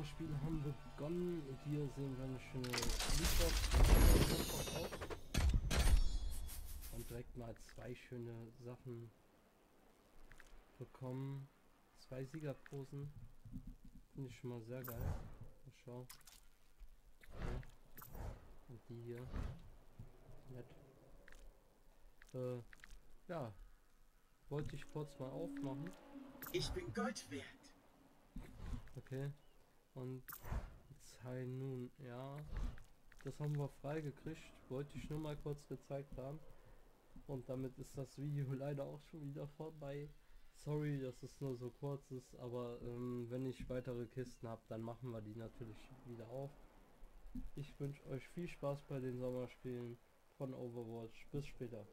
Sommerspiel haben begonnen und hier sehen wir eine schöne Lootbox. Und direkt mal zwei schöne Sachen bekommen. Zwei Siegerposen. Finde ich schon mal sehr geil. Mal schau. Ja. Und die hier. Nett. Äh, ja. Wollte ich kurz mal aufmachen. Ich bin Gold wert. Okay. Und High nun, ja. Das haben wir freigekriegt. Wollte ich nur mal kurz gezeigt haben. Und damit ist das Video leider auch schon wieder vorbei. Sorry, dass es nur so kurz ist, aber ähm, wenn ich weitere Kisten habe, dann machen wir die natürlich wieder auf. Ich wünsche euch viel Spaß bei den Sommerspielen von Overwatch. Bis später.